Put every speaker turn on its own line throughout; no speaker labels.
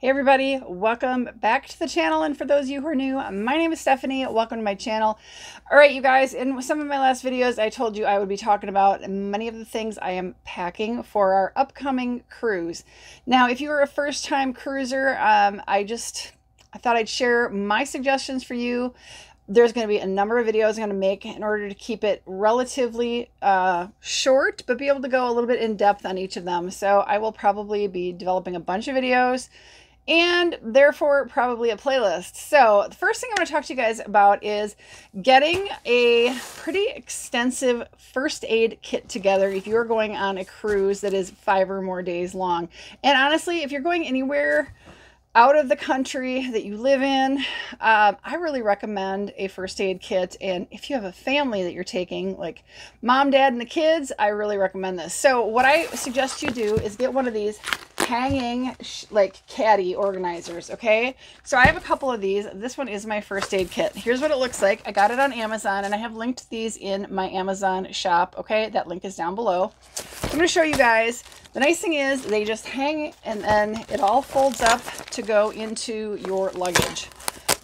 Hey everybody, welcome back to the channel. And for those of you who are new, my name is Stephanie. Welcome to my channel. All right, you guys, in some of my last videos, I told you I would be talking about many of the things I am packing for our upcoming cruise. Now, if you are a first time cruiser, um, I just, I thought I'd share my suggestions for you there's going to be a number of videos I'm going to make in order to keep it relatively uh, short, but be able to go a little bit in depth on each of them. So I will probably be developing a bunch of videos and therefore probably a playlist. So the first thing I want to talk to you guys about is getting a pretty extensive first aid kit together if you're going on a cruise that is five or more days long. And honestly, if you're going anywhere out of the country that you live in, um, I really recommend a first aid kit. And if you have a family that you're taking, like mom, dad, and the kids, I really recommend this. So what I suggest you do is get one of these hanging like caddy organizers okay? So i have a couple of these. This one is my first aid kit. Here's what it looks like. I got it on amazon and i have linked these in my amazon shop okay? That link is down below. I'm to show you guys. The nice thing is they just hang and then it all folds up to go into your luggage.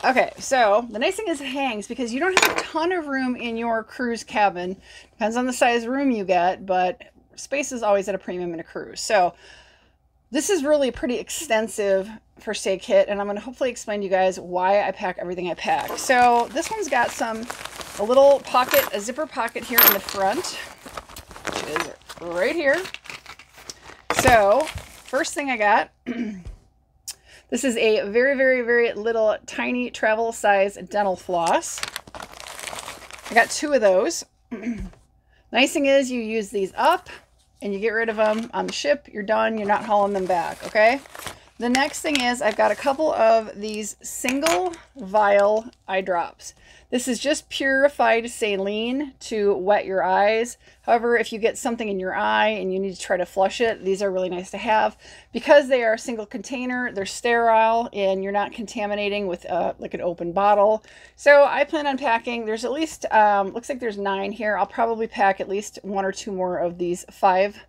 Okay, so the nice thing is it hangs because you don't have a ton of room in your cruise cabin. Depends on the size room you get, but space is always at a premium in a cruise. So this is really pretty extensive first aid kit, and I'm going to hopefully explain to you guys why I pack everything I pack. So this one's got some, a little pocket, a zipper pocket here in the front, which is right here. So first thing I got, this is a very, very, very little tiny travel size dental floss. I got two of those. nice thing is you use these up and you get rid of them on the ship, you're done. You're not hauling them back, okay? The next thing is I've got a couple of these single vial eye drops. This is just purified saline to wet your eyes. However, if you get something in your eye and you need to try to flush it, these are really nice to have. Because they are a single container, they're sterile and you're not contaminating with uh, like an open bottle. So I plan on packing, there's at least, um, looks like there's nine here. I'll probably pack at least one or two more of these five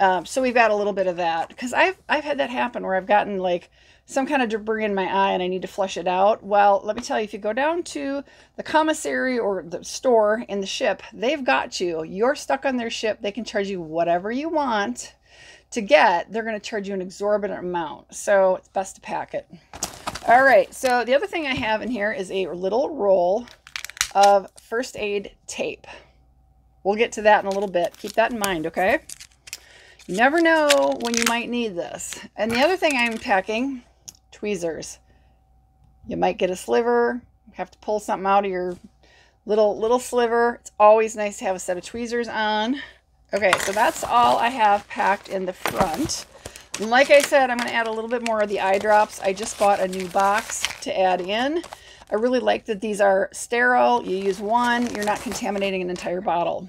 um, so we've got a little bit of that because I've I've had that happen where I've gotten like some kind of debris in my eye and I need to flush it out. Well, let me tell you, if you go down to the commissary or the store in the ship, they've got you. You're stuck on their ship. They can charge you whatever you want to get. They're going to charge you an exorbitant amount. So it's best to pack it. All right. So the other thing I have in here is a little roll of first aid tape. We'll get to that in a little bit. Keep that in mind, okay? You never know when you might need this. And the other thing I'm packing, tweezers. You might get a sliver, have to pull something out of your little little sliver. It's always nice to have a set of tweezers on. Okay, so that's all I have packed in the front. And like I said, I'm going to add a little bit more of the eye drops. I just bought a new box to add in. I really like that these are sterile. You use one, you're not contaminating an entire bottle.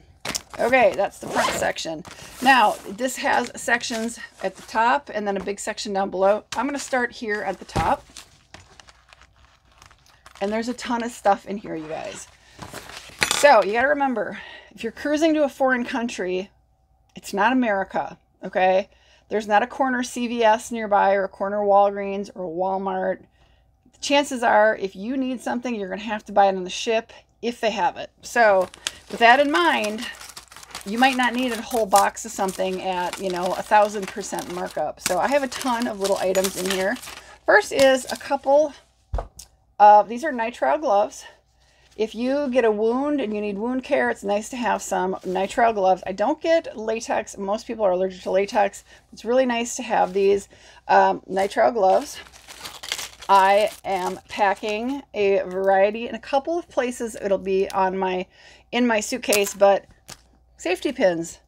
Okay, that's the front section. Now, this has sections at the top and then a big section down below. I'm going to start here at the top. And there's a ton of stuff in here, you guys. So, you got to remember, if you're cruising to a foreign country, it's not America, okay? There's not a corner CVS nearby or a corner Walgreens or Walmart. The chances are, if you need something, you're going to have to buy it on the ship if they have it. So, with that in mind, you might not need a whole box of something at, you know, a thousand percent markup. So I have a ton of little items in here. First is a couple of, these are nitrile gloves. If you get a wound and you need wound care, it's nice to have some nitrile gloves. I don't get latex. Most people are allergic to latex. It's really nice to have these um, nitrile gloves. I am packing a variety in a couple of places. It'll be on my in my suitcase, but safety pins.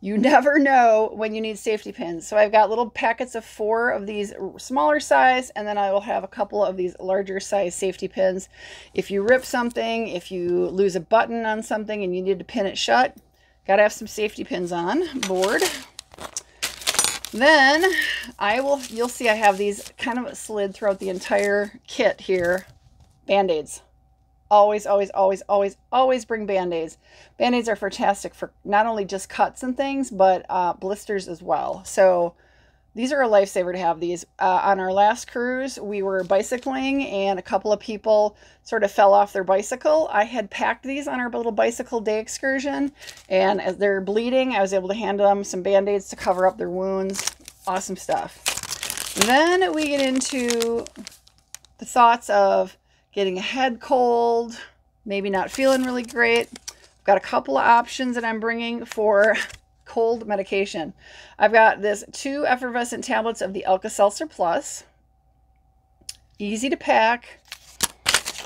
You never know when you need safety pins. So I've got little packets of four of these smaller size, and then I will have a couple of these larger size safety pins. If you rip something, if you lose a button on something and you need to pin it shut, got to have some safety pins on board. Then I will, you'll see I have these kind of slid throughout the entire kit here, Band-Aids always, always, always, always, always bring band-aids. Band-aids are fantastic for not only just cuts and things, but uh, blisters as well. So these are a lifesaver to have these. Uh, on our last cruise, we were bicycling and a couple of people sort of fell off their bicycle. I had packed these on our little bicycle day excursion, and as they're bleeding, I was able to hand them some band aids to cover up their wounds. Awesome stuff. then we get into the thoughts of getting a head cold, maybe not feeling really great. I've got a couple of options that I'm bringing for cold medication. I've got this two effervescent tablets of the Alka-Seltzer Plus. Easy to pack.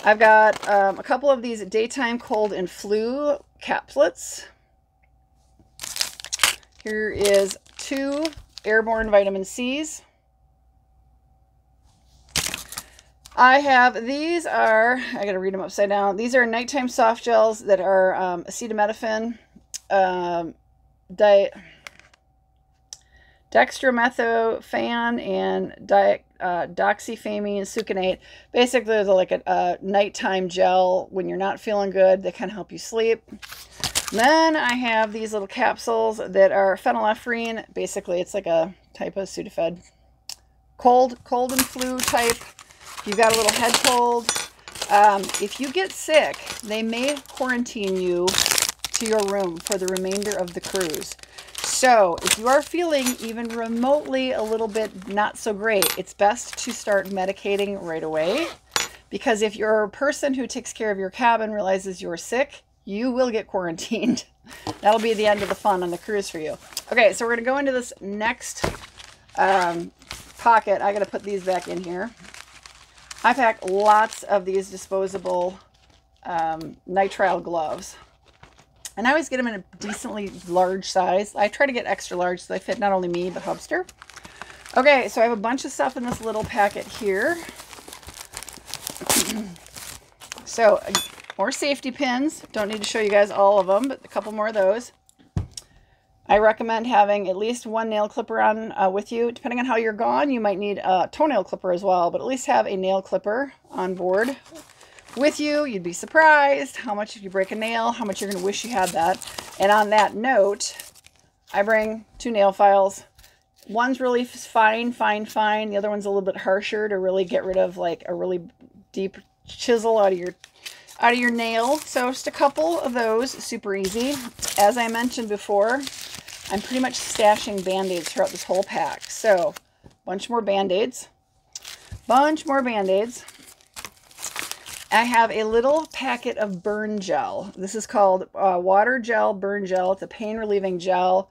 I've got um, a couple of these daytime cold and flu capsules. Here is two airborne vitamin C's. I have, these are, I got to read them upside down. These are nighttime soft gels that are um, acetaminophen, um, di dextromethorphan and di uh, doxylamine succinate. Basically, they're like a, a, nighttime gel when you're not feeling good. They kind of help you sleep. then I have these little capsules that are phenylephrine. Basically, it's like a type of Sudafed. Cold, cold and flu type. You've got a little head cold. Um, if you get sick, they may quarantine you to your room for the remainder of the cruise. So if you are feeling even remotely a little bit not so great, it's best to start medicating right away. Because if you're a person who takes care of your cabin realizes you're sick, you will get quarantined. That'll be the end of the fun on the cruise for you. Okay, so we're going to go into this next um, pocket. I got to put these back in here. I pack lots of these disposable um, nitrile gloves. And I always get them in a decently large size. I try to get extra large so they fit not only me, but Hubster. Okay, so I have a bunch of stuff in this little packet here. so, more safety pins. Don't need to show you guys all of them, but a couple more of those. I recommend having at least one nail clipper on uh, with you. Depending on how you're gone, you might need a toenail clipper as well, but at least have a nail clipper on board with you. You'd be surprised how much if you break a nail, how much you're going to wish you had that. And on that note, I bring two nail files. One's really fine, fine, fine. The other one's a little bit harsher to really get rid of like a really deep chisel out of your out of your nail. So just a couple of those, super easy. As I mentioned before, I'm pretty much stashing band-aids throughout this whole pack. So, bunch more band-aids. Bunch more band-aids. I have a little packet of burn gel. This is called uh, water gel burn gel. It's a pain relieving gel.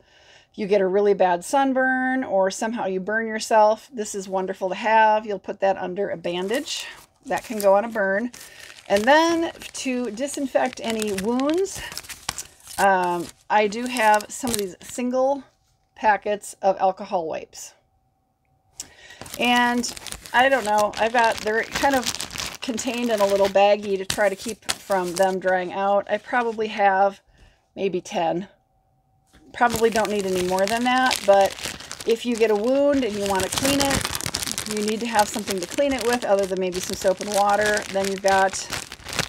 You get a really bad sunburn or somehow you burn yourself, this is wonderful to have. You'll put that under a bandage. That can go on a burn. And then to disinfect any wounds, um, I do have some of these single packets of alcohol wipes. And I don't know, I've got, they're kind of contained in a little baggie to try to keep from them drying out. I probably have maybe 10. Probably don't need any more than that, but if you get a wound and you want to clean it, you need to have something to clean it with other than maybe some soap and water. Then you've got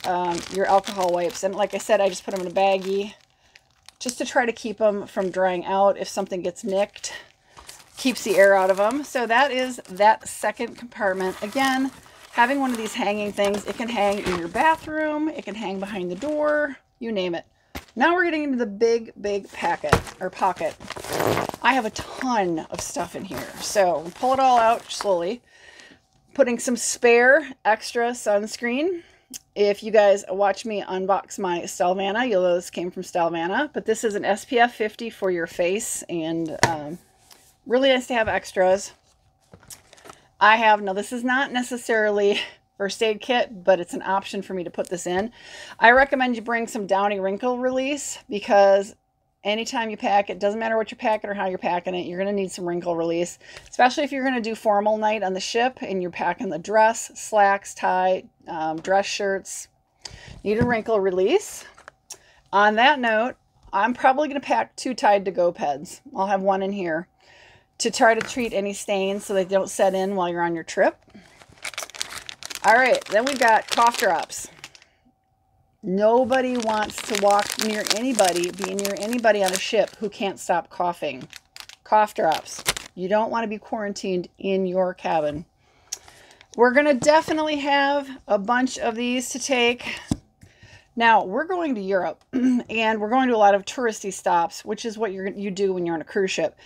um, your alcohol wipes. And like I said, I just put them in a baggie just to try to keep them from drying out if something gets nicked. Keeps the air out of them. So that is that second compartment. Again, having one of these hanging things, it can hang in your bathroom, it can hang behind the door, you name it. Now we're getting into the big, big packet or pocket. I have a ton of stuff in here. So pull it all out slowly. Putting some spare extra sunscreen. If you guys watch me unbox my Stylevana, you'll know this came from Stylevana. But this is an SPF 50 for your face and um, really nice to have extras. I have, now this is not necessarily first aid kit, but it's an option for me to put this in. I recommend you bring some Downy Wrinkle Release because anytime you pack it, doesn't matter what you're packing or how you're packing it, you're going to need some wrinkle release, especially if you're going to do formal night on the ship and you're packing the dress, slacks, tie, um, dress shirts. Need a wrinkle release. On that note, I'm probably going to pack two Tide to go peds. I'll have one in here to try to treat any stains so they don't set in while you're on your trip. All right, then we've got cough drops. Nobody wants to walk near anybody, be near anybody on a ship who can't stop coughing. Cough drops. You don't want to be quarantined in your cabin. We're going to definitely have a bunch of these to take. Now, we're going to Europe and we're going to a lot of touristy stops, which is what you you do when you're on a cruise ship.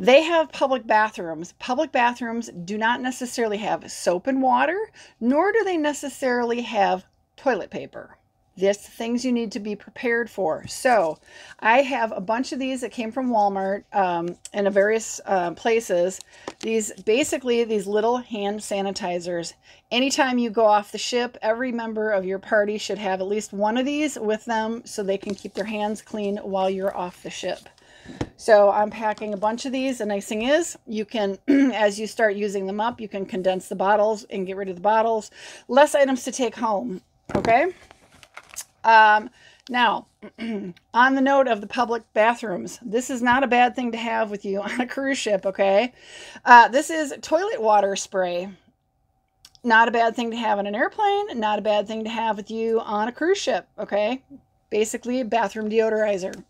They have public bathrooms. Public bathrooms do not necessarily have soap and water, nor do they necessarily have toilet paper. This things you need to be prepared for. So I have a bunch of these that came from Walmart um, and various uh, places. These basically these little hand sanitizers. Anytime you go off the ship, every member of your party should have at least one of these with them so they can keep their hands clean while you're off the ship. So I'm packing a bunch of these. The nice thing is you can, as you start using them up, you can condense the bottles and get rid of the bottles. Less items to take home. Okay. Um, now, on the note of the public bathrooms, this is not a bad thing to have with you on a cruise ship, okay? Uh, this is toilet water spray. Not a bad thing to have on an airplane, not a bad thing to have with you on a cruise ship, okay? Basically, bathroom deodorizer.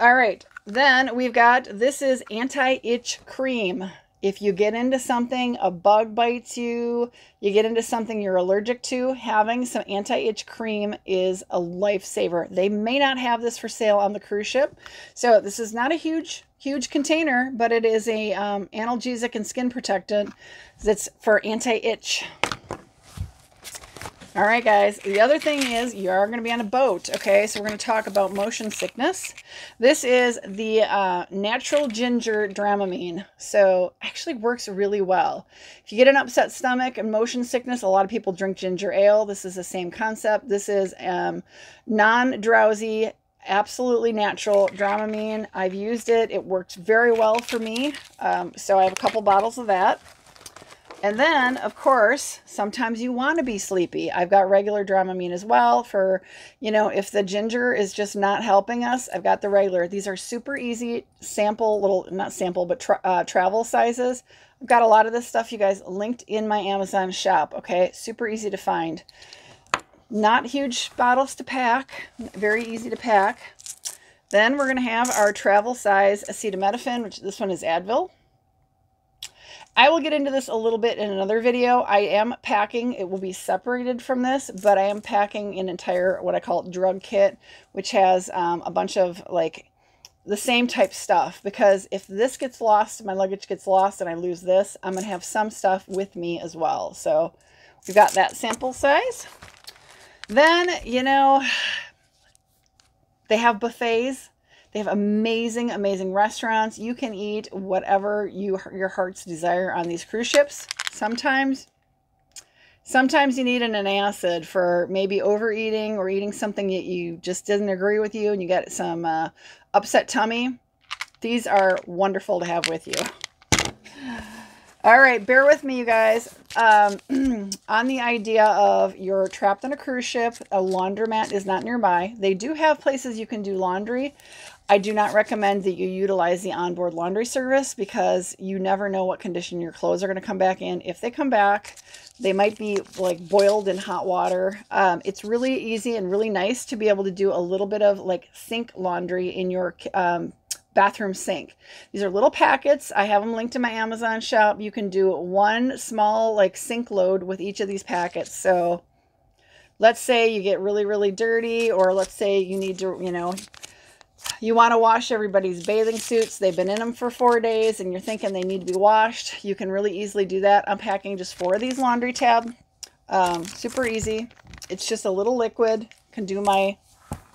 All right, then we've got this is anti itch cream if you get into something, a bug bites you, you get into something you're allergic to, having some anti itch cream is a lifesaver. They may not have this for sale on the cruise ship. So, this is not a huge, huge container, but it is a um, analgesic and skin protectant that's for anti itch. All right, guys. The other thing is you are going to be on a boat, okay? So we're going to talk about motion sickness. This is the uh, natural ginger Dramamine. So actually works really well. If you get an upset stomach and motion sickness, a lot of people drink ginger ale. This is the same concept. This is um, non-drowsy, absolutely natural Dramamine. I've used it. It works very well for me. Um, so I have a couple bottles of that. And then, of course, sometimes you want to be sleepy. I've got regular Dramamine as well for, you know, if the ginger is just not helping us, I've got the regular. These are super easy sample, little, not sample, but tra uh, travel sizes. I've got a lot of this stuff, you guys, linked in my Amazon shop, okay? Super easy to find. Not huge bottles to pack, very easy to pack. Then we're going to have our travel size acetaminophen, which this one is Advil. I will get into this a little bit in another video. I am packing, it will be separated from this, but I am packing an entire, what I call drug kit, which has um, a bunch of like the same type stuff because if this gets lost, my luggage gets lost and I lose this, I'm going to have some stuff with me as well. So we've got that sample size. Then, you know, they have buffets. They have amazing, amazing restaurants. You can eat whatever you your heart's desire on these cruise ships. Sometimes, sometimes you need an acid for maybe overeating or eating something that you just didn't agree with you and you get some uh, upset tummy. These are wonderful to have with you. All right, bear with me, you guys. Um, on the idea of you're trapped on a cruise ship, a laundromat is not nearby. They do have places you can do laundry. I do not recommend that you utilize the onboard laundry service because you never know what condition your clothes are going to come back in. If they come back, they might be like boiled in hot water. Um, it's really easy and really nice to be able to do a little bit of like sink laundry in your um, bathroom sink. These are little packets. I have them linked in my Amazon shop. You can do one small like sink load with each of these packets. So let's say you get really, really dirty or let's say you need to, you know, you want to wash everybody's bathing suits. They've been in them for four days and you're thinking they need to be washed. You can really easily do that. I'm packing just four of these laundry tab. Um, super easy. It's just a little liquid. Can do my,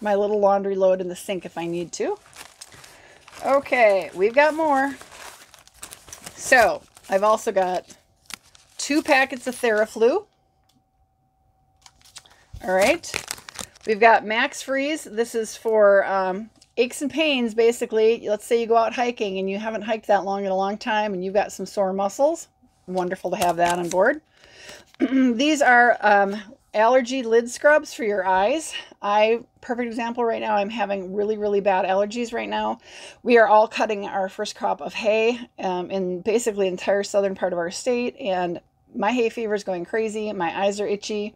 my little laundry load in the sink if I need to. Okay, we've got more. So, I've also got two packets of Theraflu. All right. We've got Max Freeze. This is for um, aches and pains, basically. Let's say you go out hiking and you haven't hiked that long in a long time and you've got some sore muscles. Wonderful to have that on board. These are um, allergy lid scrubs for your eyes. I, perfect example right now, I'm having really, really bad allergies right now. We are all cutting our first crop of hay um, in basically the entire southern part of our state and my hay fever is going crazy. My eyes are itchy.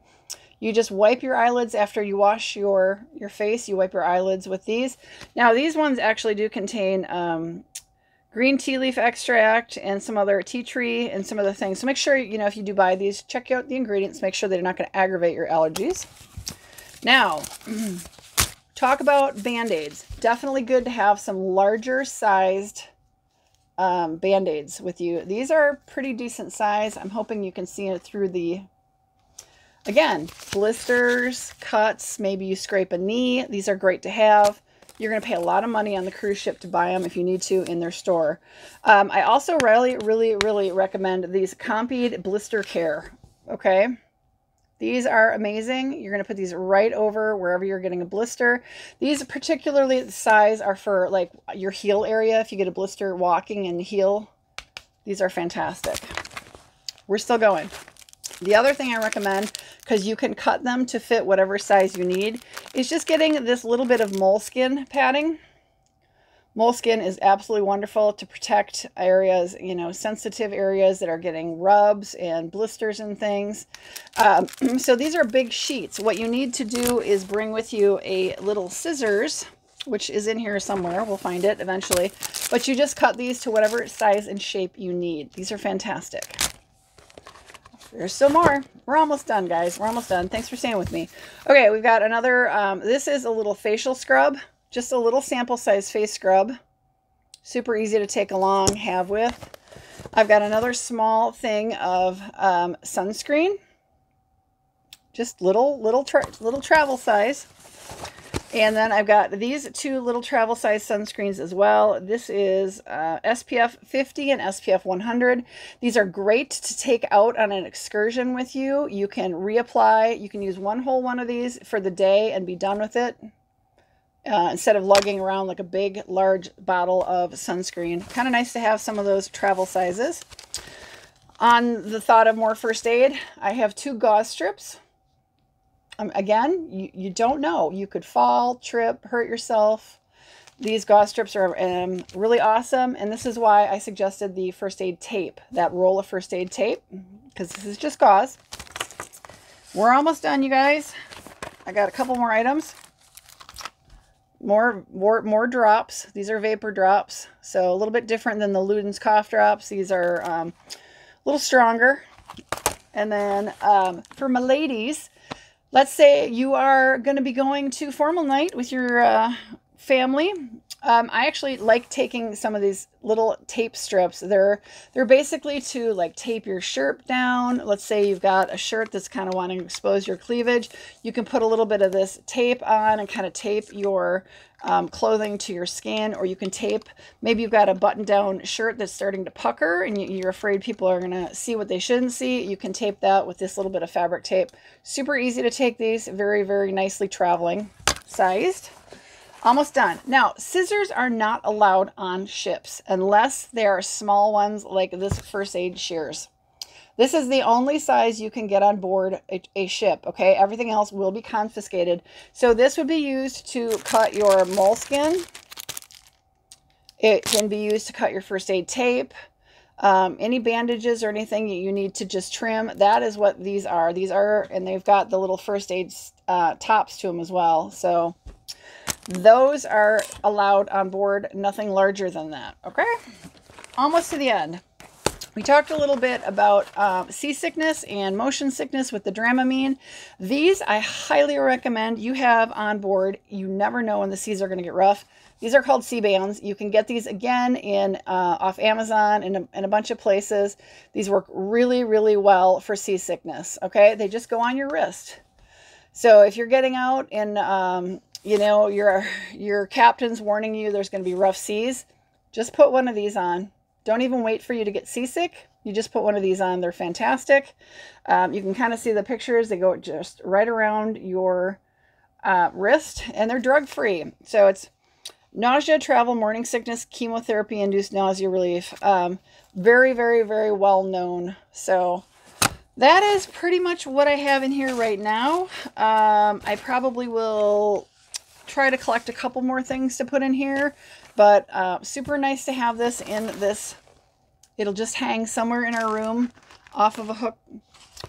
You just wipe your eyelids after you wash your, your face. You wipe your eyelids with these. Now, these ones actually do contain um, green tea leaf extract and some other tea tree and some other things. So make sure, you know, if you do buy these, check out the ingredients, make sure they're not going to aggravate your allergies. Now, talk about band-aids. Definitely good to have some larger sized um, band-aids with you. These are pretty decent size. I'm hoping you can see it through the, again, blisters, cuts, maybe you scrape a knee. These are great to have. You're going to pay a lot of money on the cruise ship to buy them if you need to in their store. Um, I also really, really, really recommend these Compeed Blister Care. Okay. These are amazing. You're going to put these right over wherever you're getting a blister. These particularly the size are for like your heel area. If you get a blister walking and heel, these are fantastic. We're still going. The other thing I recommend, because you can cut them to fit whatever size you need, is just getting this little bit of moleskin padding. Moleskin is absolutely wonderful to protect areas, you know, sensitive areas that are getting rubs and blisters and things. Um, so these are big sheets. What you need to do is bring with you a little scissors, which is in here somewhere. We'll find it eventually. But you just cut these to whatever size and shape you need. These are fantastic. There's still more. We're almost done, guys. We're almost done. Thanks for staying with me. Okay, we've got another, um, this is a little facial scrub. Just a little sample size face scrub. Super easy to take along, have with. I've got another small thing of um, sunscreen. Just little, little, tra little travel size. And then I've got these two little travel size sunscreens as well. This is uh, SPF 50 and SPF 100. These are great to take out on an excursion with you. You can reapply. You can use one whole one of these for the day and be done with it. Uh, instead of lugging around like a big, large bottle of sunscreen. Kind of nice to have some of those travel sizes. On the thought of more first aid, I have two gauze strips. Um, again, you, you don't know. You could fall, trip, hurt yourself. These gauze strips are um, really awesome, and this is why I suggested the first aid tape, that roll of first aid tape, because this is just gauze. We're almost done, you guys. I got a couple more items. More, more, more drops. These are vapor drops, so a little bit different than the Luden's cough drops. These are um, a little stronger. And then um, for my ladies, let's say you are going to be going to formal night with your uh, family. Um, I actually like taking some of these little tape strips. They're they're basically to like tape your shirt down. Let's say you've got a shirt that's kind of wanting to expose your cleavage. You can put a little bit of this tape on and kind of tape your um, clothing to your skin, or you can tape, maybe you've got a button down shirt that's starting to pucker and you're afraid people are going to see what they shouldn't see. You can tape that with this little bit of fabric tape. Super easy to take these, very, very nicely traveling sized. Almost done. Now, scissors are not allowed on ships unless they are small ones like this first aid shears. This is the only size you can get on board a, a, ship, okay? Everything else will be confiscated. So this would be used to cut your moleskin. It can be used to cut your first aid tape. Um, any bandages or anything you need to just trim, that is what these are. These are, and they've got the little first aid uh, tops to them as well. So those are allowed on board, nothing larger than that, okay? Almost to the end. We talked a little bit about um, seasickness and motion sickness with the Dramamine. These I highly recommend you have on board. You never know when the seas are going to get rough. These are called sea bands. You can get these again in uh, off Amazon and a, in a bunch of places. These work really, really well for seasickness. Okay, they just go on your wrist. So if you're getting out and um, you know your your captain's warning you there's going to be rough seas, just put one of these on don't even wait for you to get seasick. You just put one of these on. They're fantastic. Um, you can kind of see the pictures. They go just right around your uh, wrist and they're drug free. So it's nausea, travel, morning sickness, chemotherapy induced nausea relief. Um, very, very, very well known. So that is pretty much what I have in here right now. Um, I probably will try to collect a couple more things to put in here. But uh, super nice to have this in this. It'll just hang somewhere in our room off of a hook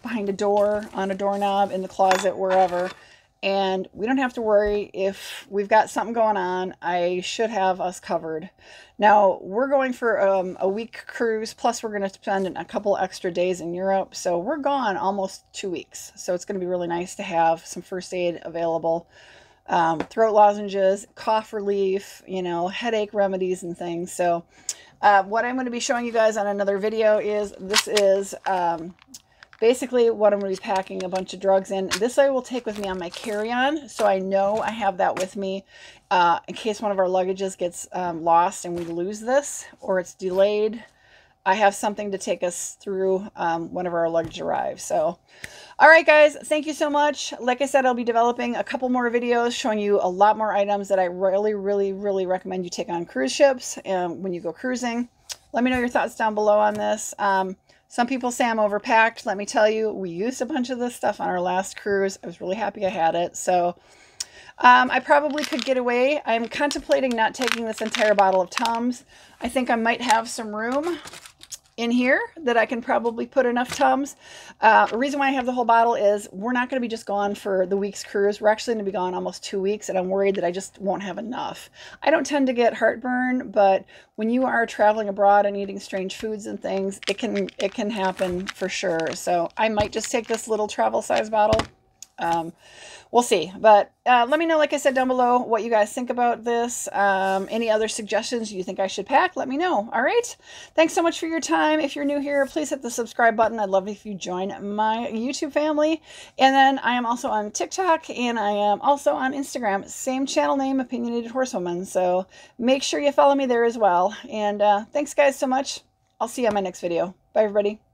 behind a door, on a doorknob, in the closet, wherever. and we don't have to worry if we've got something going on. I should have us covered. Now, we're going for um, a week cruise, plus we're going to spend a couple extra days in Europe. So we're gone almost two weeks. So it's going to be really nice to have some first aid available. Um, throat lozenges, cough relief, you know, headache remedies and things. So uh, what I'm going to be showing you guys on another video is this is um, basically what I'm going to be packing a bunch of drugs in. This I will take with me on my carry-on, so I know I have that with me uh, in case one of our luggages gets um, lost and we lose this or it's delayed. I have something to take us through um, whenever our luggage arrives. So, all right, guys, thank you so much. Like I said, I'll be developing a couple more videos showing you a lot more items that I really, really, really recommend you take on cruise ships um, when you go cruising. Let me know your thoughts down below on this. Um, some people say I'm overpacked. Let me tell you, we used a bunch of this stuff on our last cruise. I was really happy I had it. So um, I probably could get away. I'm contemplating not taking this entire bottle of Tums. I think I might have some room in here that I can probably put enough Tums. Uh, the reason why I have the whole bottle is we're not going to be just gone for the week's cruise. We're actually going to be gone almost two weeks, and I'm worried that I just won't have enough. I don't tend to get heartburn, but when you are traveling abroad and eating strange foods and things, it can it can happen for sure. So I might just take this little travel size bottle. Um, we'll see. But uh, let me know, like I said down below, what you guys think about this. Um, any other suggestions you think I should pack, let me know. All right. Thanks so much for your time. If you're new here, please hit the subscribe button. I'd love if you join my YouTube family. And then I am also on TikTok and I am also on Instagram. Same channel name, Opinionated Horsewoman. So make sure you follow me there as well. And uh, thanks, guys, so much. I'll see you on my next video. Bye, everybody.